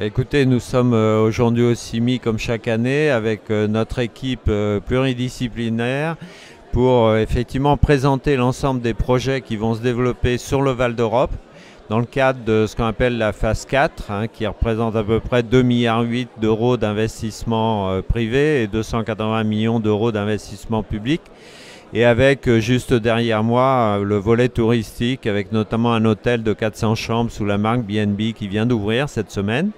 Écoutez, nous sommes euh, aujourd'hui au CIMI comme chaque année avec euh, notre équipe euh, pluridisciplinaire pour effectivement présenter l'ensemble des projets qui vont se développer sur le Val d'Europe dans le cadre de ce qu'on appelle la phase 4, hein, qui représente à peu près 2,8 milliards d'euros d'investissement privé et 280 millions d'euros d'investissement public. Et avec juste derrière moi le volet touristique, avec notamment un hôtel de 400 chambres sous la marque BNB qui vient d'ouvrir cette semaine.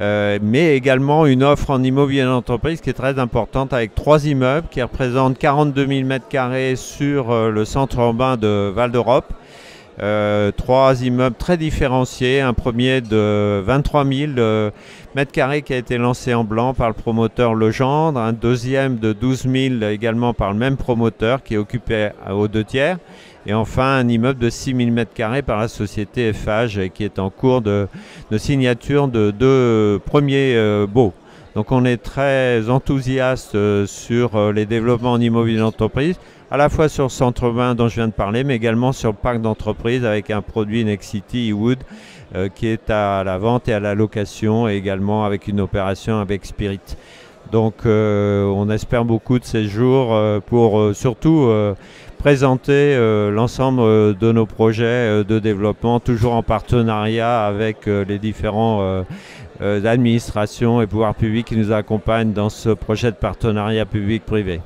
Euh, mais également une offre en immobilier d'entreprise qui est très importante avec trois immeubles qui représentent 42 000 m2 sur euh, le centre urbain de Val d'Europe. Euh, trois immeubles très différenciés. Un premier de 23 000 m2 qui a été lancé en blanc par le promoteur Legendre. Un deuxième de 12 000 également par le même promoteur qui est occupé aux deux tiers. Et enfin, un immeuble de 6 000 m2 par la société FH qui est en cours de, signature de deux premiers euh, baux. Donc on est très enthousiaste euh, sur euh, les développements en immobilier d'entreprise, à la fois sur le centre 20 dont je viens de parler, mais également sur le parc d'entreprise avec un produit Nexity Wood qui est à la vente et à la location, et également avec une opération avec Spirit. Donc on espère beaucoup de ces jours pour surtout présenter euh, l'ensemble euh, de nos projets euh, de développement, toujours en partenariat avec les différents administrations et pouvoirs publics qui nous accompagnent dans ce projet de partenariat public-privé.